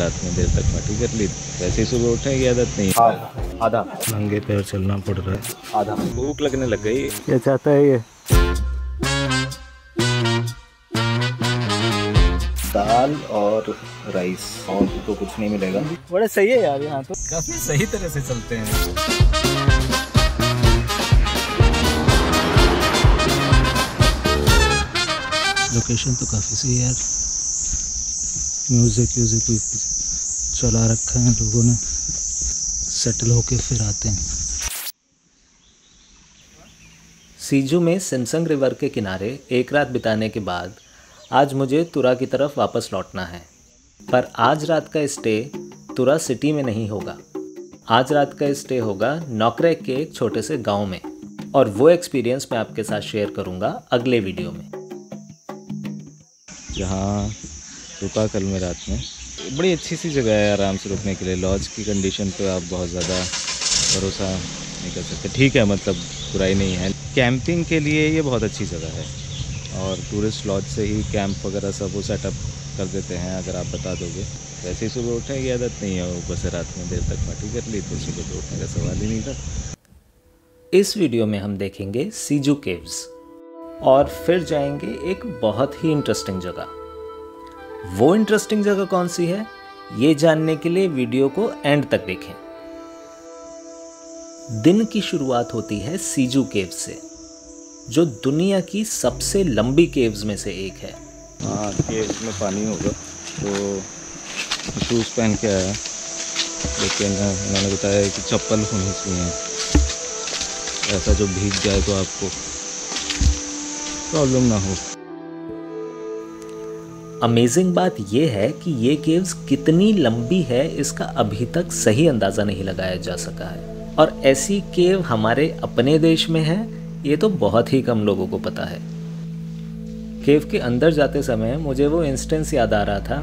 रात में देर तक पार्टी कर ली। वैसे ही सुबह उठे की आदत नहीं हाँ। आधा। नंगे पैर चलना पड़ रहा है। आधा। भूख लगने लग गई। क्या चाहता है ये? दाल और राइस। और तो कुछ नहीं मिलेगा। बड़े सही है यार यहाँ तो काफ़ी सही तरह से चलते हैं। लोकेशन तो काफ़ी सही है यार। म्यूज़िक व्यूज़िक भी चला रखा है लोगों ने। सेटल होके फिर आते हैं। सीजू में सिमसंग रिवर के किनारे एक रात बिताने के बाद आज मुझे तुरा की तरफ़ वापस लौटना है। पर आज रात का स्टे तुरा सिटी में नहीं होगा। आज रात का स्टे होगा नौकरे के एक छोटे से गाँव में। और वो एक्सपीरियंस मैं आपके साथ शेयर करूँगा अगले वीडियो में। जहाँ रुका कल में रात में। बड़ी अच्छी सी जगह है आराम से रुकने के लिए। लॉज की कंडीशन पे आप बहुत ज़्यादा भरोसा नहीं कर सकते। ठीक है मतलब बुराई नहीं है। कैंपिंग के लिए ये बहुत अच्छी जगह है। और टूरिस्ट लॉज से ही कैंप वगैरह सब वो सेटअप कर देते हैं, अगर आप बता दोगे। वैसे ही सुबह उठने की आदत नहीं है ऊपर से रात में देर तक पार्टी कर ली तो सुबह तो उठने का सवाल ही नहीं था। इस वीडियो में हम देखेंगे सीजू केव्स और फिर जाएँगे एक बहुत ही इंटरेस्टिंग जगह। वो इंटरेस्टिंग जगह कौन सी है? ये जानने के लिए वीडियो को एंड तक देखें। दिन की शुरुआत होती है सीजू केव से, जो दुनिया की सबसे लंबी केव्स में से एक है। हाँ कि उसमें पानी होगा तो शूज़ पहन के आया। लेकिन उन्होंने बताया कि चप्पल होनी चाहिए। ऐसा जो भीग जाए तो आपको प्रॉब्लम ना हो। अमेजिंग बात यह है कि ये केव्स कितनी लंबी है, इसका अभी तक सही अंदाज़ा नहीं लगाया जा सका है। और ऐसी केव हमारे अपने देश में है, ये तो बहुत ही कम लोगों को पता है। केव के अंदर जाते समय मुझे वो इंस्टेंस याद आ रहा था,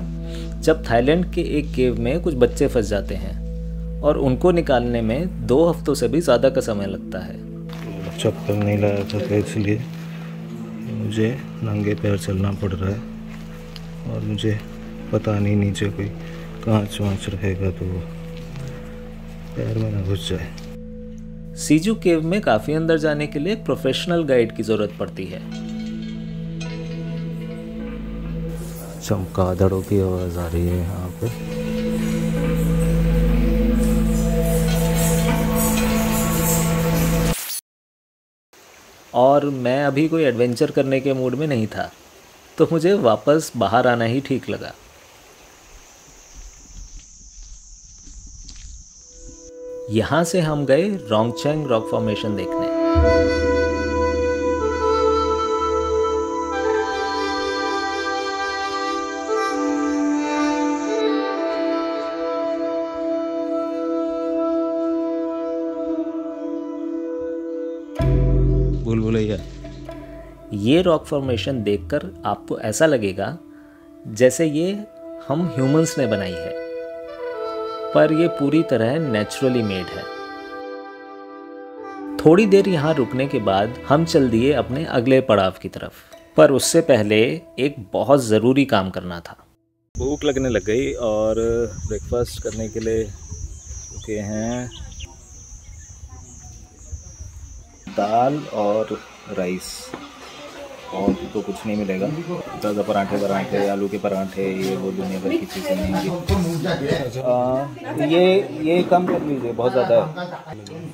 जब थाईलैंड के एक केव में कुछ बच्चे फंस जाते हैं, और उनको निकालने में दो हफ्तों से भी ज़्यादा का समय लगता है। चप्पल नहीं लाया था, इसलिए मुझे नंगे पैर चलना पड़ रहा है। और मुझे पता नहीं नीचे कोई कांच वाँच रहेगा तो पैर में ना घुस जाए। सीजू केव में काफ़ी अंदर जाने के लिए प्रोफेशनल गाइड की ज़रूरत पड़ती है। चमगादड़ों की आवाज़ आ रही है यहाँ पे। और मैं अभी कोई एडवेंचर करने के मूड में नहीं था। तो मुझे वापस बाहर आना ही ठीक लगा। यहाँ से हम गए रोंगचेंग रॉक फॉर्मेशन देखने। ये रॉक फॉर्मेशन देखकर आपको ऐसा लगेगा जैसे ये हम ह्यूमंस ने बनाई है। पर ये पूरी तरह नेचुरली मेड है। थोड़ी देर यहाँ रुकने के बाद हम चल दिए अपने अगले पड़ाव की तरफ़। पर उससे पहले एक बहुत ज़रूरी काम करना था। भूख लगने लग गई और ब्रेकफास्ट करने के लिए रुके हैं। दाल और राइस और तो कुछ नहीं मिलेगा। ज़्यादा पराठे पराठे, आलू के पराठे, ये वो दुनिया भर की चीज़ें नहीं ये ये कम कर लीजिए, बहुत ज़्यादा है।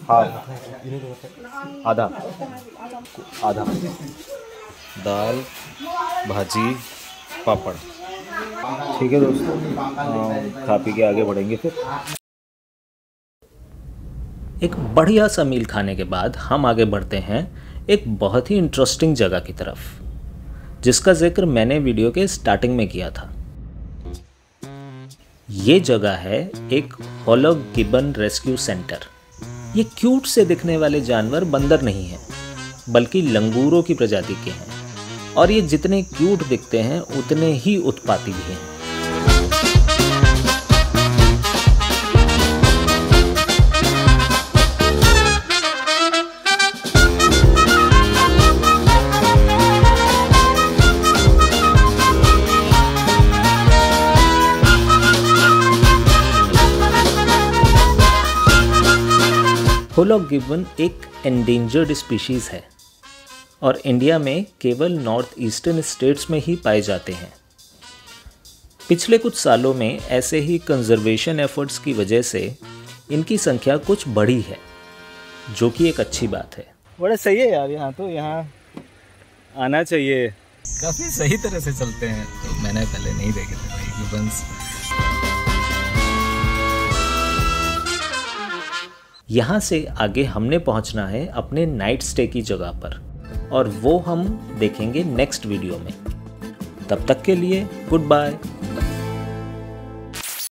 हाँ। आधा। आधा। दाल, भाजी, पापड़। ठीक है दोस्तों। खा पी के आगे बढ़ेंगे फिर। एक बढ़िया सा मील खाने के बाद हम आगे बढ़ते हैं। एक बहुत ही इंटरेस्टिंग जगह की तरफ़, जिसका ज़िक्र मैंने वीडियो के स्टार्टिंग में किया था। ये जगह है एक होलो गिबन रेस्क्यू सेंटर ये क्यूट से दिखने वाले जानवर बंदर नहीं हैं, बल्कि लंगूरों की प्रजाति के हैं, और ये जितने क्यूट दिखते हैं, उतने ही उत्पाती भी हैं। होलॉक गिवन एक एंडेंजर्ड स्पीशीज़ है और इंडिया में केवल नॉर्थ ईस्टर्न स्टेट्स में ही पाए जाते हैं। पिछले कुछ सालों में ऐसे ही कंजर्वेशन एफर्ट्स की वजह से इनकी संख्या कुछ बढ़ी है जो कि एक अच्छी बात है। बड़ा सही है यार यहाँ तो यहाँ आना चाहिए। काफ़ी सही तरह से चलते हैं। तो मैंने पहले नहीं देखे थे यहाँ से आगे हमने पहुँचना है अपने नाइट स्टे की जगह पर। और वो हम देखेंगे नेक्स्ट वीडियो में। तब तक के लिए गुड बाय